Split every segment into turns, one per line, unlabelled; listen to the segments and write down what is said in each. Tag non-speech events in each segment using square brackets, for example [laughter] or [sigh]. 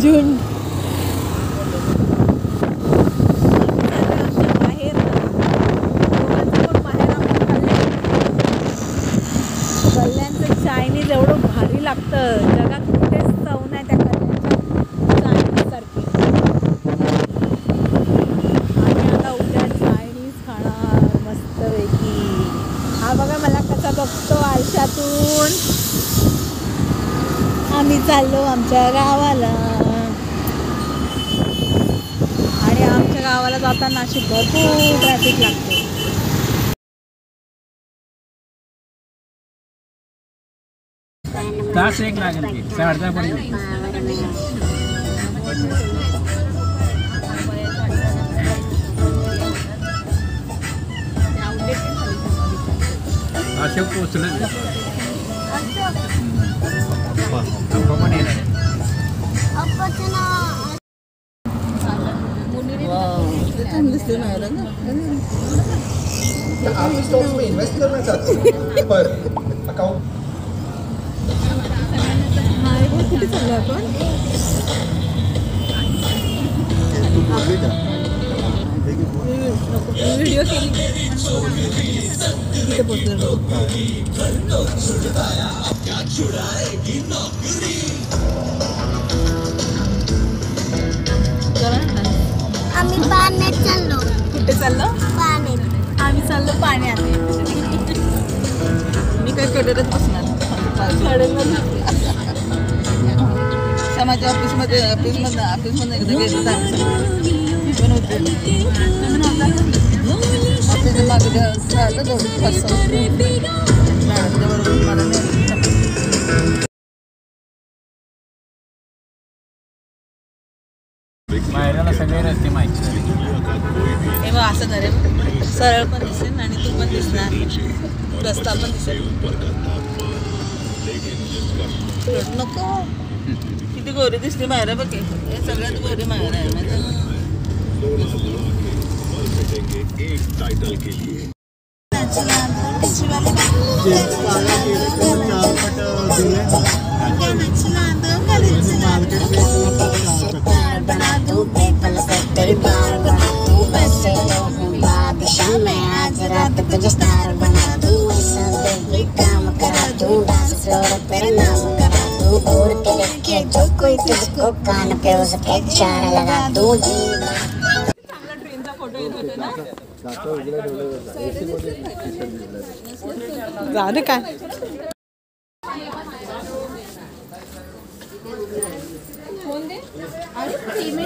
झुंड बाहेर दोघांचं पण कल्याणचं चायनीज एवढं भारी लागतं. जगात कुठेच चव नाही त्या कल्याणच्या चायनीजसारखी आम्ही आता उद्या चायनीज खाणार मस्तपैकी. हा बघा मला कसा बघतो आरशातून आम्ही चाललो आमच्या गावाला आणि आमच्या गावाला जाताना अशी भरपूर ट्रॅफिक लागते
तास एक लागेल की साडे पर्यंत असे पोचलं पण येणार आहे.
आप स्टॉक्स में इन्वेस्ट करना चाहते हैं पर अकाउंट
कुठे चाललो आपण व्हिडिओ
आम्ही पाण्यात चाललो.
कुठे चाललो?
पाण्यात.
आम्ही चाललो पाण्यात.
मी काय कडेरच बसणार समाजच्या ऑफिसमध्ये ऑफिसमध्ये ऑफिसमध्ये एकदा गेलं पण होते. ऑफिसच्या मागे झालं दोन पाच सहा मला.
माहेराला सगळे रस्ते माहिती
हे बघ असं झालं सरळ पण दिसेल आणि तू पण दिसणार. रस्ता पण दिसेल. नको. किती गोरी दिसली मायरा बघ हे. सगळ्यात गोरी मायरा आहे. माहिती आहे
दूँ पेपल बार बना दूँ पैसे तो हूँ बादशाह मैं आज रात तुझे स्टार बना दूँ ऐसा बेबी काम करा दूँ डांस फ्लोर पर नाम करा दूँ और के लेके जो कोई तुझको कान पे उसके चार लगा दूँ जी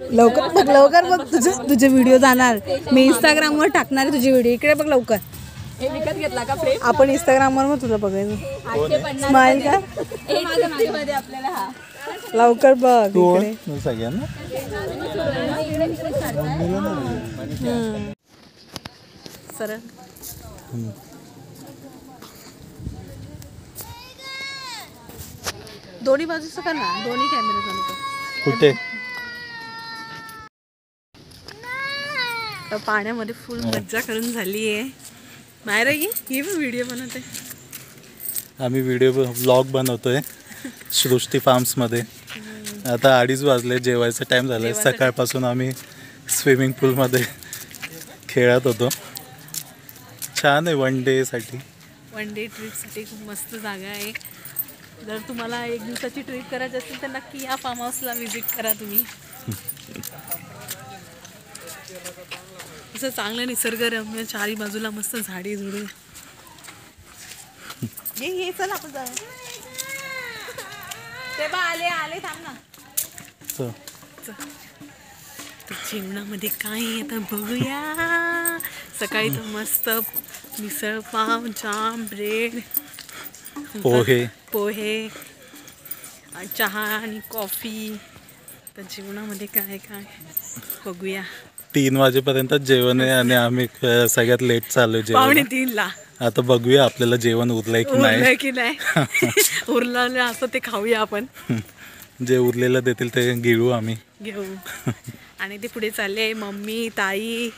लवकर बघ लवकर बघ तुझे तुझे व्हिडिओ जाणार. मी इंस्टाग्रामवर टाकणार आहे तुझे व्हिडिओ इकडे बघ लवकर.
विकत घेतला का फ्रेम?
आपण इंस्टाग्रामवर मग तुला बघायचं. स्माइल का
आपल्याला हा.
लवकर बघ इकडे.
सगळ्यांना?
सरळ. दोन्ही बाजूचं कर ना. दोन्ही कॅमेरा चालू कर.
कुठे?
आता पाण्यामध्ये फुल मज्जा करून झाली आहे आहे की ही पण व्हिडिओ बनवते.
आम्ही व्हिडिओ ब्लॉग बनवतोय सृष्टी फार्म्समध्ये आता अडीच वाजले जेवायचा टाईम झाला
जेवायचा
सकाळपासून आम्ही स्विमिंग पूलमध्ये खेळत होतो. छान आहे वन डेसाठी
वन डे ट्रिपसाठी खूप मस्त जागा आहे. जर तुम्हाला एक दिवसाची ट्रिप करायची असेल तर नक्की या फार्म हाऊसला व्हिजिट करा तुम्ही. [laughs] असं चांगलं निसर्गरम्य चारी बाजूला मस्त झाडी झुडे. ये ये चल आपण जाऊ ते बा आले आले थांब ना.
तर
जेवणामध्ये काय आहे आता बघूया. सकाळी तर मस्त मिसळ पाव जाम ब्रेड
पोहे.
पोहे आणि चहा आणि कॉफी. तर जेवणामध्ये काय काय बघूया.
तीन वाजेपर्यंत जेवण आहे आणि आम्ही सगळ्यात लेट चालू
पावणे तीनला.
आता बघूया आपल्याला जेवण उरलंय की नाही.
की नाही? [laughs] उरलं असं ते खाऊया आपण.
जे उरलेलं देतील ते गिळू आम्ही.
घेऊ. [laughs] आणि ते पुढे चालले मम्मी ताई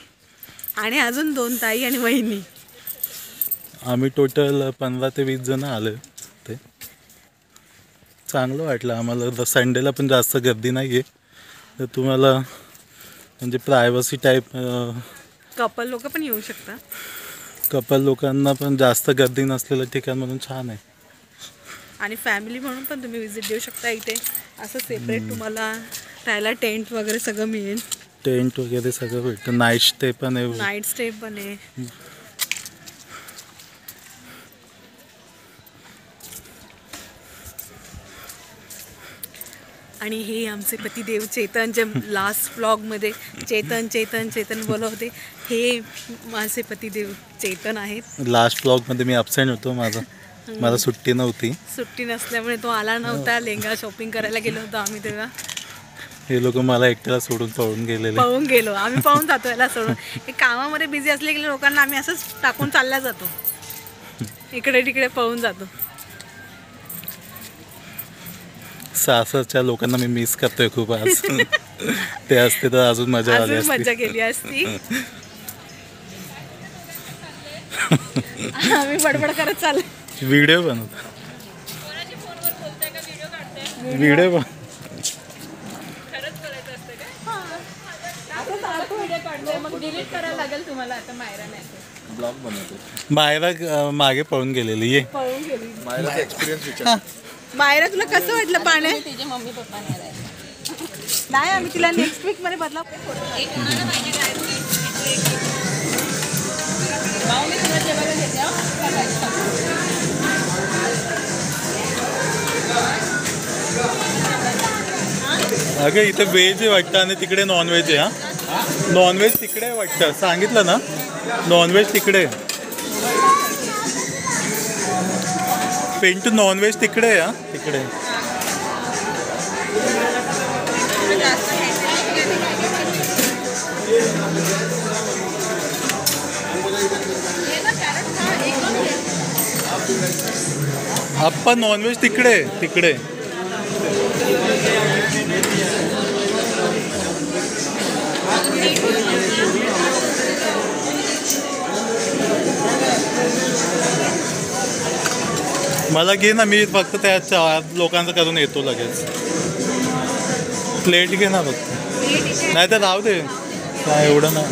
आणि अजून दोन ताई आणि वहिनी.
आम्ही टोटल पंधरा ते वीस जण आलो चांगलं वाटलं आम्हाला. संडेला पण जास्त गर्दी नाही आहे तर तुम्हाला म्हणजे प्रायव्हसी टाईप
कपल लोक पण येऊ शकतात.
कपल लोकांना पण जास्त गर्दी नसलेलं ठिकाण म्हणून छान आहे.
आणि फॅमिली म्हणून पण तुम्ही विजिट देऊ शकता इथे. असं सेपरेट तुम्हाला राहायला टेंट वगैरे सगळं मिळेल.
टेंट वगैरे सगळं भेटतं. नाईट स्टे पण आहे.
नाईट स्टे पण आहे. आणि हे आमचे पतिदेव चेतन जे लास्ट ब्लॉगमध्ये चेतन चेतन चेतन बोलत होते. हे माझे पतिदेव चेतन आहेत.
लास्ट ब्लॉगमध्ये मी अबसेंट होतो. माझा मला सुट्टी नव्हती.
सुट्टी नसल्यामुळे तो आला नव्हता. लेंगा शॉपिंग करायला गेलो होतो आम्ही तेव्हा.
हे लोक मला एकट्याला सोडून पळून गेलेले.
पळून गेलो. आम्ही पळून जातो याला सोडून. हे कामामध्ये बिझी असले की लोकांना आम्ही असंच टाकून चालल्या जातो. [laughs] इकडे तिकडे पळून जातो.
सासरच्या लोकांना मी मिस करतोय खूप आज. [laughs] ते असते तर अजून मजा आली
अजून मजा
असती.
केली असती. [laughs] आम्ही बडबड करत चाललो
व्हिडिओ बनवतो व्हिडिओ बन मायरा मागे पळून गेलेली ये
मायरा तुला कसं वाटलं पाण्यात
तिचे मम्मी पप्पा नाही
आम्ही तिला नेक्स्ट वीकमध्ये बदला
हं.
अगं इथे व्हेज आहे वाटतं आणि तिकडे नॉनव्हेज आहे हा? नॉनव्हेज तिकडे वाटतं. सांगितलं ना? नॉनव्हेज तिकडे. पेंटू नॉनव्हेज तिकडे आहे हा? तिकडे. आप्पा नॉनव्हेज तिकडे आहे, तिकडे. मला घे ना मी फक्त त्या चार लोकांचं करून येतो लगेच. प्लेट घे ना फक्त. नाही तर राहू दे. काय एवढं ना.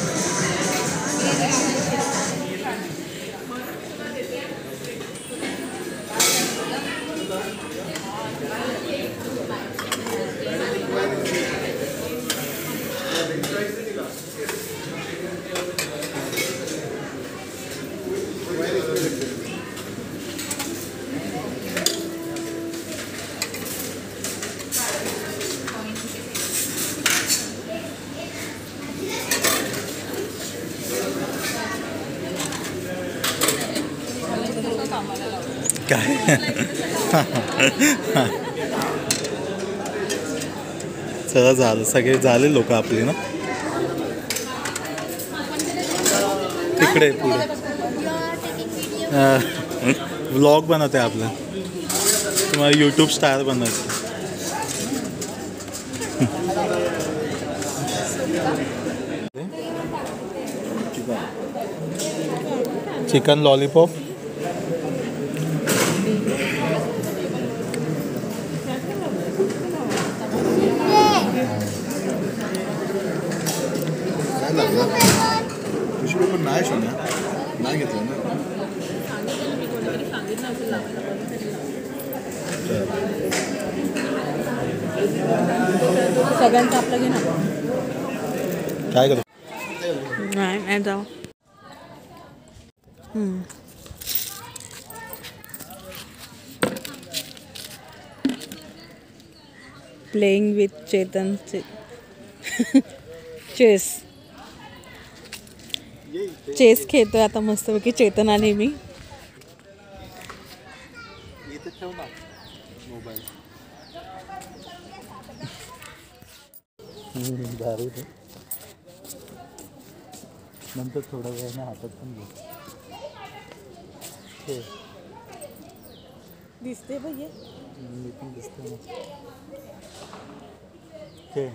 काय चला झालं सगळे झाले लोक आपली ना? तिकडे पुढे. व्लॉग बनवते आपलं. तुम्हाला यूट्यूब स्टार बनवते चिकन लॉलीपॉप
पण नाही सोन्या नाही घेतलं ना
सगळ्यांचं आपलं घे ना.
काय करतो
नाही नाही जाऊ playing with Chetan chess chess खेळतोय आता मस्तपैकी चेतन आणि मी.
नंतर थोड्या वेळाने हातात पण घे.
दिसते भैया
मी पण दिसते ना हे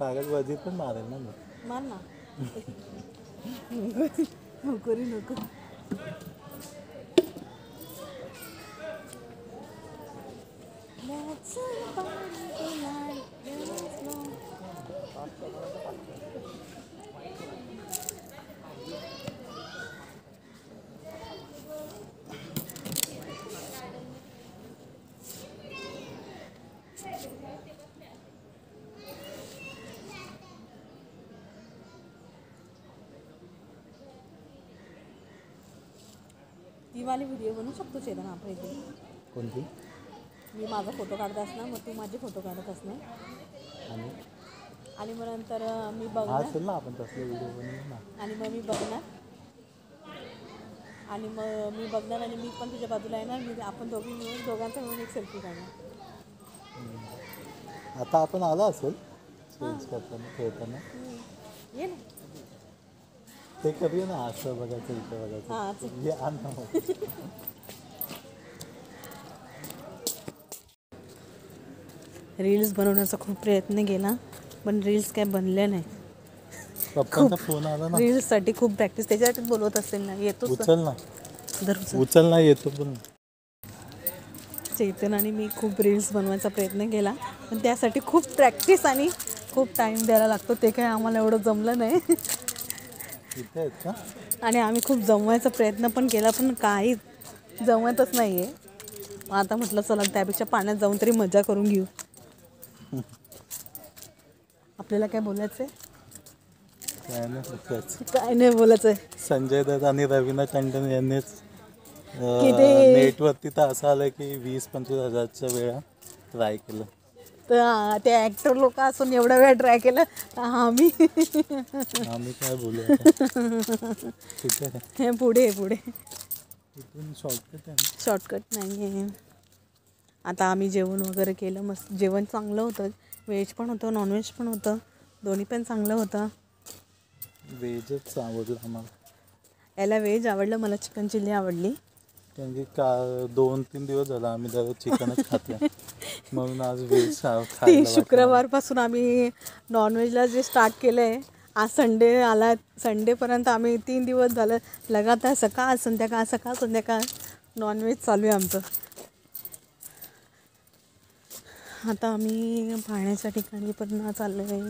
कागदबाजी पण मारेल ना मी
मार ना नको रे नको Let's ती वाली व्हिडिओ बनवू शकतो चेतन आपण इथे?
कोणती?
मी माझा फोटो काढत असणार मग तू माझे फोटो काढत असणार.
आणि?
आणि मग नंतर मी
हा
बघणार
असेल ना आपण तसले व्हिडिओ बनवू ना.
आणि मग मी बघणार. आणि मग मी बघणार आणि मी पण तुझ्या बाजूला येणार. मी आपण दोघी मिळून दोघांचा मिळून एक सेल्फी काढणार.
आता आपण आला असेल करताना खेळताना.
ये ना.
ते करूया ना असं बघायचं इथं
हां,
बघायचं ये आण ना मग.
रील्स बनवण्याचा खूप प्रयत्न केला. पण रील्स काय बनले नाही.
पप्पांचा फोन आला ना.
रील्ससाठी खूप प्रॅक्टिस त्याच्यासाठी बोलवत असेल ना येतोच
उचल ना.
धर उचल.
उचल ना येतो पण.
चेतन आणि मी खूप रील्स बनवायचा प्रयत्न केला. पण त्यासाठी खूप प्रॅक्टिस आणि खूप टाईम द्यायला लागतो. ते काय आम्हाला एवढं जमलं नाही.
इथे आहेत का?
आणि आम्ही खूप जमवायचा प्रयत्न पण केला पण काही जमतच नाही आहे आता म्हटलं चला त्यापेक्षा पाण्यात जाऊन तरी मजा करून घेऊ. [laughs] आपल्याला काय बोलायचं आहे
काय नाही.
काय नाही बोलायचं आहे
संजय दत्त आणि रवीना टंडन यांनीच
किती-
नेटवरती तर असं आलं की वीस पंचवीस हजारच्या वेळा ट्राय केलं.
तर ते ॲक्टर लोक असून एवढा वेळ ट्राय केलं तर आम्ही
आम्ही काय बोलू आता? ठीक आहे.
हे पुढे पुढे.
इथून शॉर्टकट आहे ना.
शॉर्टकट नाही आहे आता आम्ही जेवण वगैरे केलं मस्त जेवण चांगलं होतं. व्हेज पण होतं नॉनव्हेज पण होतं. दोन्ही पण चांगलं होतं.
व्हेजच आवडलं आम्हाला.
याला व्हेज आवडलं मला चिकन चिल्ली आवडली.
कारण की का दोन तीन दिवस झाला आम्ही जरा चिकनच खातोय. [laughs] म्हणून आज व्हेज
ती शुक्रवारपासून आम्ही नॉनव्हेजला जे स्टार्ट केलं आहे आज संडे आला संडेपर्यंत आम्ही तीन दिवस झालं लगातार सकाळ संध्याकाळ सकाळ संध्याकाळ नॉनव्हेज चालू आहे आमचं. आता आम्ही पाण्याच्या ठिकाणी पण चाललो आहे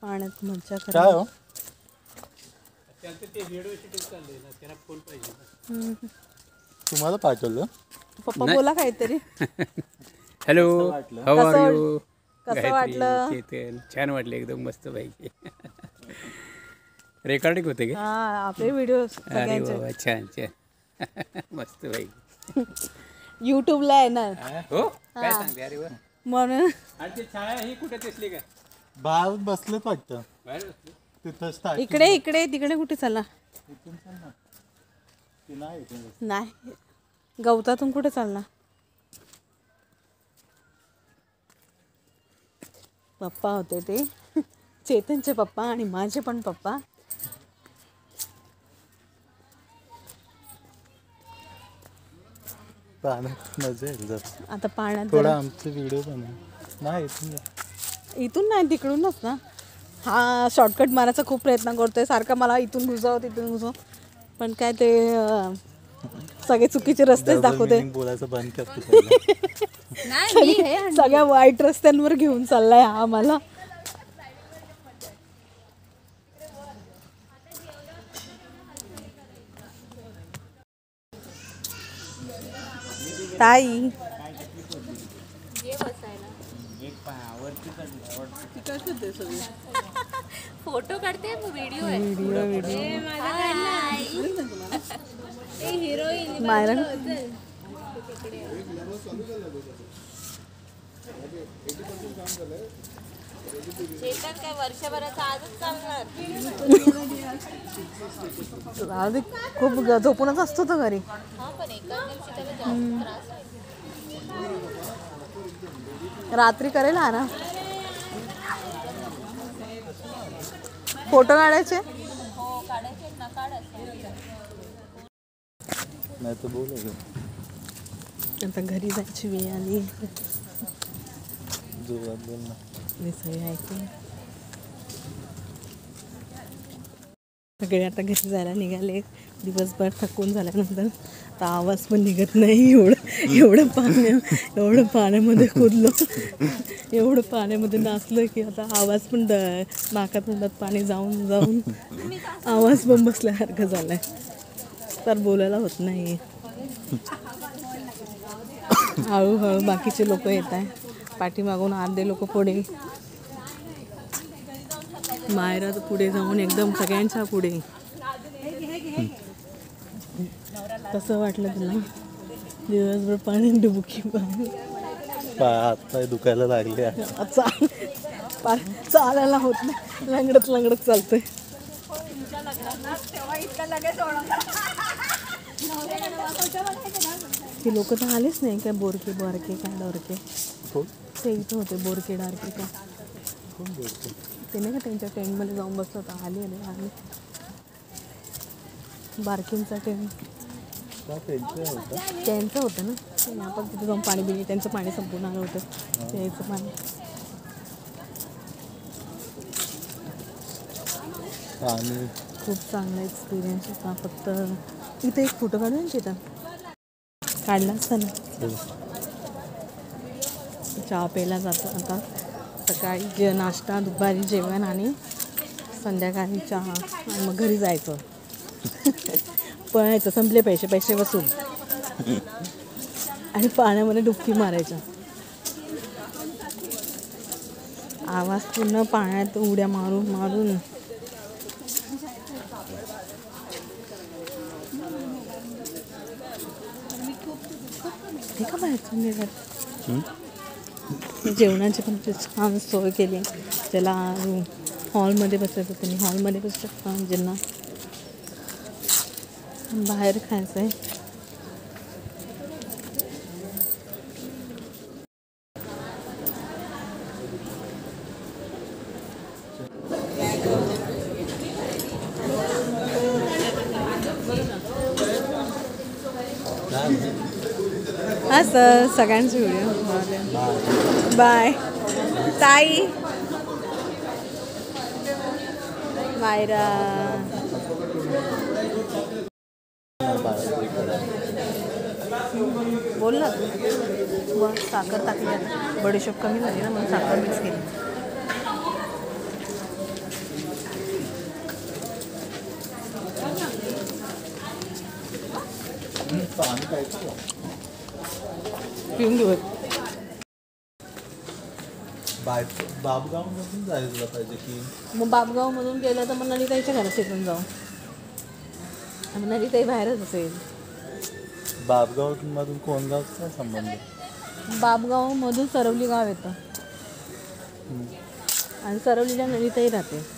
पाण्यात मज्जा
काय
करा
हो तुम्हाला पाठवलं
पप्पा बोला काहीतरी.
हॅलो
वाटलं?
हाऊ
कसं
आर
वाट-
यू
कसं वाटलं?
चेतन छान वाटलं एकदम मस्त पाहिजे रेकॉर्डिंग [laughs] होते का?
हा आपले व्हिडिओ
अरे
सगळ्यांचे.
बाबा छान छान. [laughs] मस्त पाहिजे
युट्यूबला येणार
हो. काय सांगते? अरे वा.
म्हणून.
आणि ते छाया ही कुठे दिसली
बाहेर बसलेच वाटतं.
बाहेर बसली?
तिथं स्टार्ट
इकडे इकडे तिकडे कुठे
इथून चल ना ती नाही इथून बस.
नाही. गवतातून कुठे चालला? पप्पा होते ते. [laughs] चेतनचे पप्पा आणि माझे पण पप्पा.
पाण्यात मजा येईल जर
आता पाण्यात
थोडा
जरा-
आमचे व्हिडिओ बनव नाही इथून जा.
इथून नाही तिकडूनच ना. हा शॉर्टकट मारायचा खूप प्रयत्न करतोय. सारखा मला इथून घुसव तिथून घुसव पण काय ते अं, सगळे चुकीचे रस्तेच
Double
दाखवते
meaning बोलायचं बंद करतो [laughs]
सगळ्या वाईट रस्त्यांवर घेऊन चाललाय हा मला. ताई
फोटो काढते व्हिडिओ आहे.
व्हिडिओ व्हिडिओ
ए, माझा काढला. ए, हिरोईन
मायरन
चेतन काय वर्षभराचा आजच चालणार?
दे खूप झोपूनच असतो तो घरी.
हा पण एका दिवशी त्याला जास्त त्रास आहे.
रात्री करेल फोटो काढायचे?
हो काढायचे ना काढायचं
नाही तर बोल
आता घरी जायची वेळ आली.
जोरात बोल ना.
मी सगळे ऐकून सगळे आता घरी जायला निघाले. दिवसभर थकून झाल्यानंतर आता आवाज पण निघत नाही. एवढं एवढं पाण्या एवढं पाण्यामध्ये कुदलो. एवढं पाण्यामध्ये नाचलो की आता आवाज पण द नाकात तोंडात पाणी जाऊन जाऊन आवाज पण बसल्यासारखं झालाय. तर बोलायला होत नाही. हळूहळू बाकीचे लोक येत आहे पाठीमागून अर्धे लोक पुढे. मायरा पुढे जाऊन एकदम सगळ्यांच्या पुढे. कसं वाटलं तुला? दिवसभर पाणी डुबकी
पाय दुखायला लागले.
चाल चालायला होत नाही. लंगडत लंगडत चालतंय. ती लोक तर आलेच नाही काय बोरके बोरके काय डोरके.
कोण?
ते इथं होते बोरके डारके काय ते नाही का त्यांच्या टेंटमध्ये जाऊन बसत होता आले आले आले. बारकींचा टेंट.
का त्यांचं होतं?
त्यांचं होतं ना आपण तिथे जाऊन पाणी बिणी त्यांचं पाणी संपूर्ण आलं होतं. प्यायचं पाणी. खूप चांगला एक्सपिरियन्स होता फक्त इथे एक फोटो काढून तिथं काढला असता ना? चहा प्यायला जातो आता. सकाळी जे नाश्ता दुपारी जेवण आणि संध्याकाळी चहा. आणि मग घरी जायचं. [laughs] पळायचं संपले पैसे पैसे बसून. आणि पाण्यामध्ये डुबकी मारायच्या. आवाज पूर्ण पाण्यात उड्या मारून मारून. का बाहेरचं जेवणाची पण छान सोय केली. त्याला हॉलमध्ये बसायचं त्यांनी हॉलमध्ये बसू शकता ज्यांना बाहेर खायचं आहे तर सगळ्यांचे व्हिडिओ बाय ताई. मायरा. बोल ना. तू. मग साखर टाकली आता. बडीशोप कमी झाली ना म्हणून साखर मिक्स केली. पिऊन घेऊ
बाय बाबगावमधून जायला पाहिजे की?
मग बापगावमधून गेलं तर मग नलिताईच्या घरात शिकून जाऊ. आणि नलिताई बाहेरच असेल.
बाबगावमधून कोणगावचा संबंध?
बापगावमधून सरवली गाव येतं. आणि सरवलीला नलिताई राहते.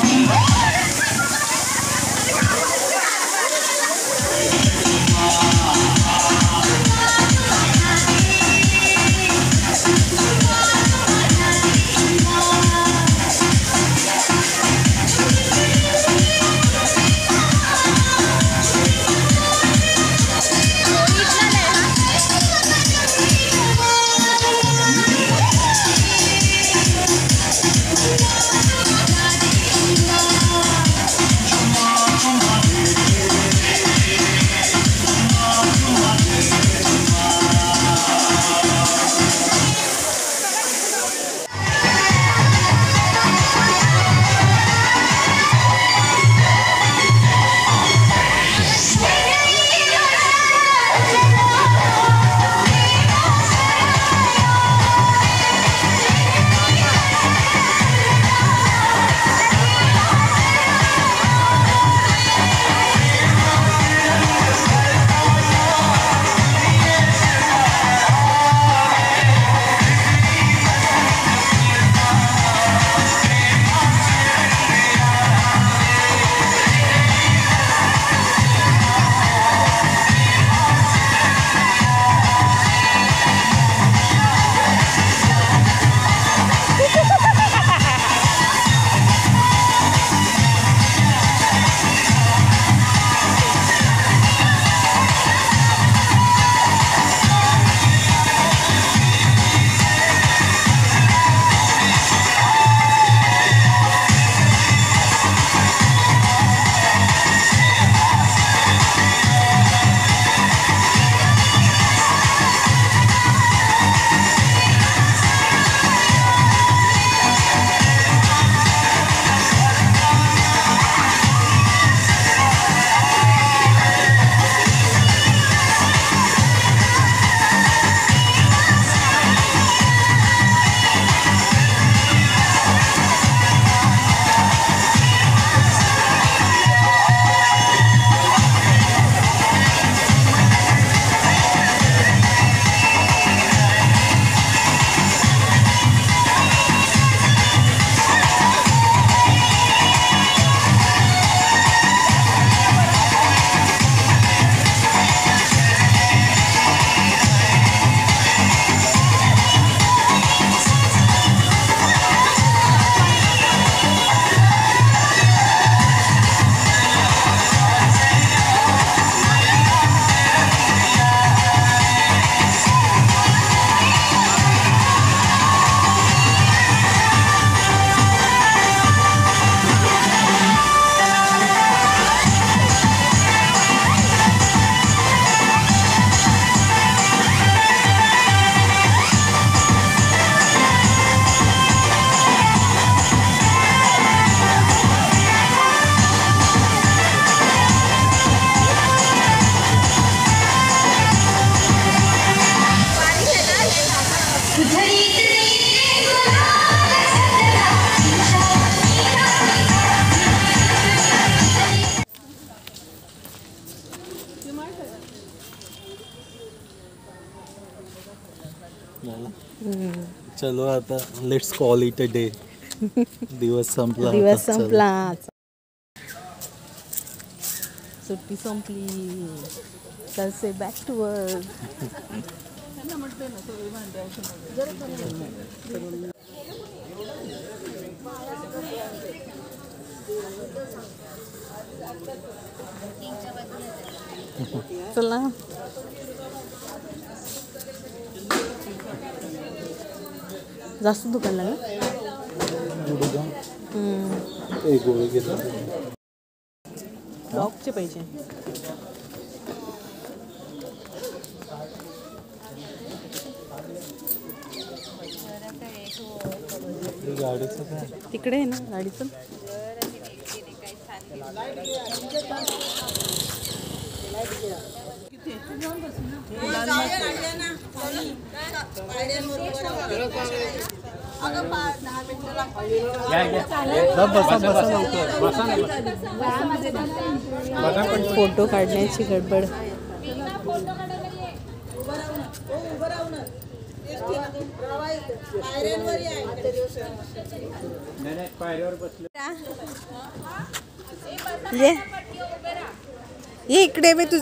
चलो आता let's call it a day दिवस संपला
दिवस
आता, चलो.
संपला सुट्टी संपली. चल से बॅक टू वर्क चला जास्त दुकान लागलं. डॉगचे पैसे. तिकडे आहे ना गाडीचं? फोटो काढण्याची गडबड. ये इकडे मी तुझ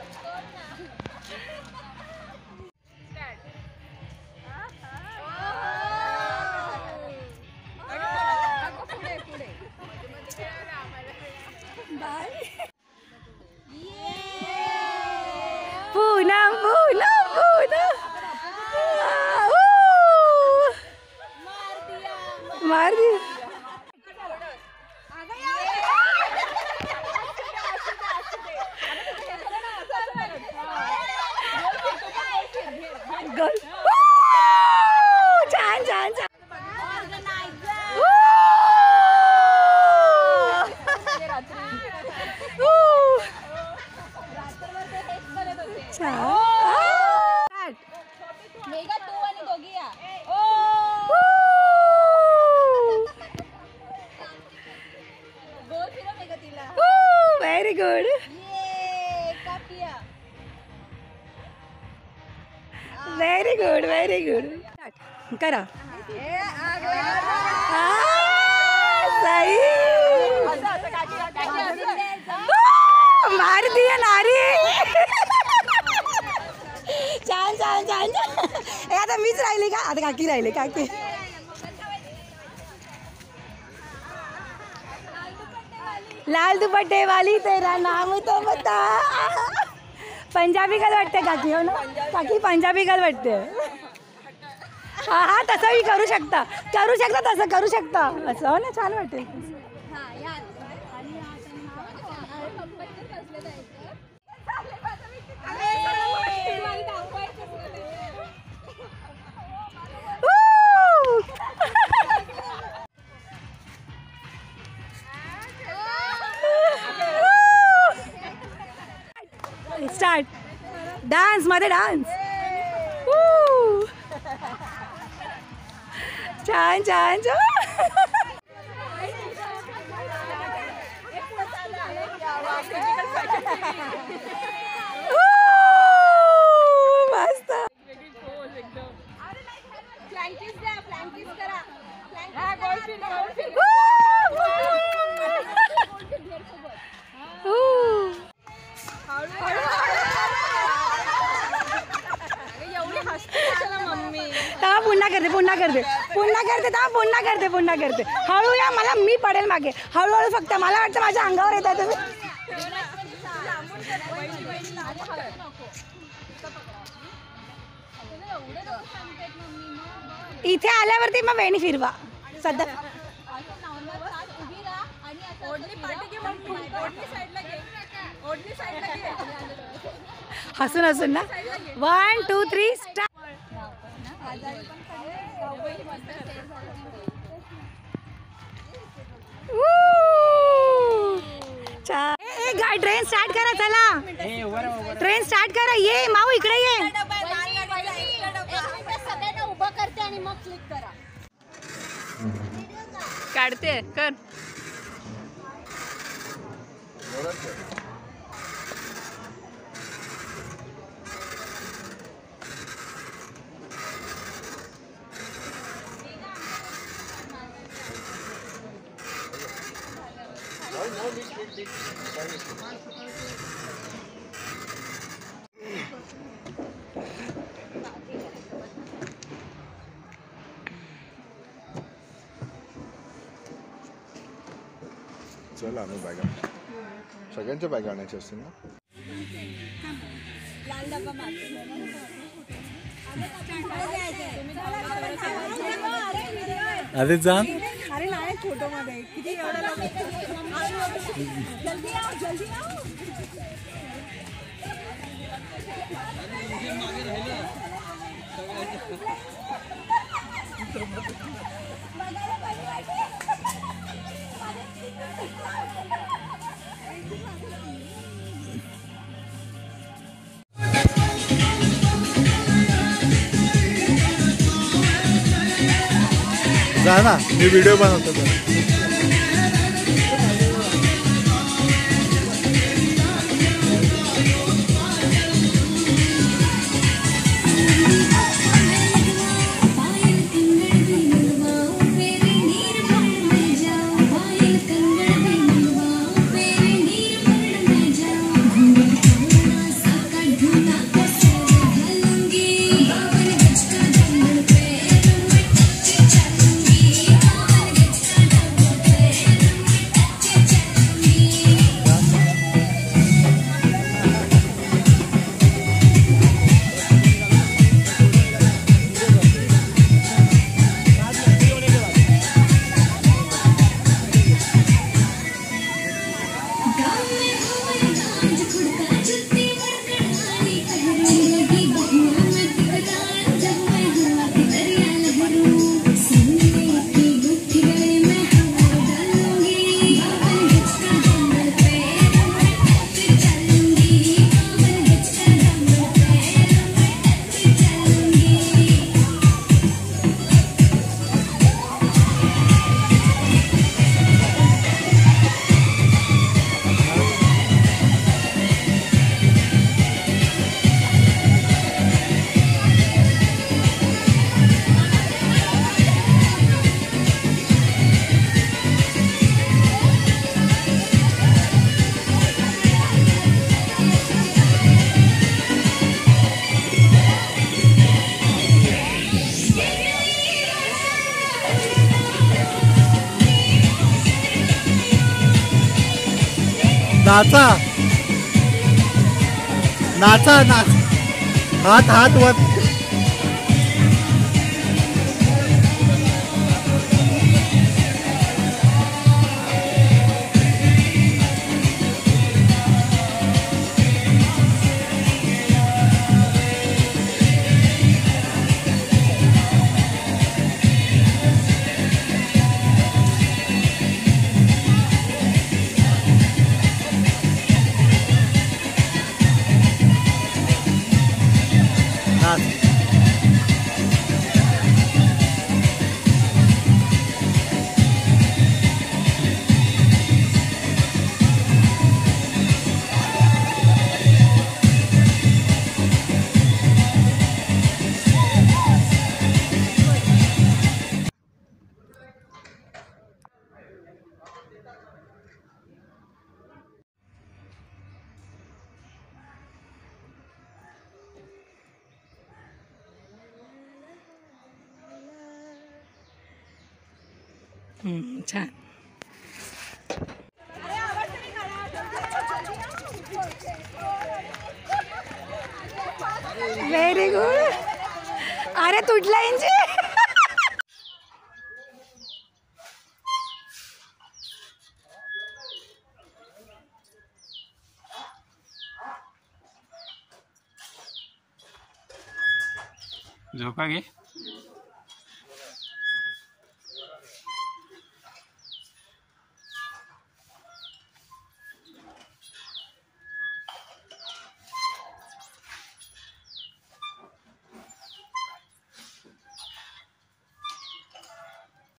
मीच राहिली का? आता काकी राहिले काकी. लाल दुपट्टे वाली तेरा नाम तो बता. पंजाबी गल वाटते काकी हो ना? काकी पंजाबी गल वाटते. हा हा तसं मी करू शकता. करू शकता तसं करू शकता. असं हो ना? छान वाटेल डान्समध्ये डान्स छान छान छान Woo! मस्त
फ्लँकीस द्या फ्लँकीस करा हा
पुन्हा करते पुन्हा करते पुन्हा करते. हळू या मला मी पडेल मागे. हळूहळू फक्त मला वाटतं माझ्या अंगावर येत आहे तुम्ही. इथे आल्यावरती मग वेणी फिरवा. सध्या. हसून हसून ना. One two three star train start करा चला. ट्रेन स्टार्ट करा ये माऊ इकडे ये.
उभं करते आणि मग क्लिक करा
काढते कर.
चल आम्ही बॅगा सगळ्यांच्या बॅगा आणायच्या असतील ना?
अरे जा.
फोटो मध्ये किती एवढं जल्दी आओ जल्दी आओ
जा ना मी व्हिडिओ बनवतो. नाचा. नाचा नाच. हात हात वर.
छान. व्हेरी गुड अरे तुटला इंची
झोका घे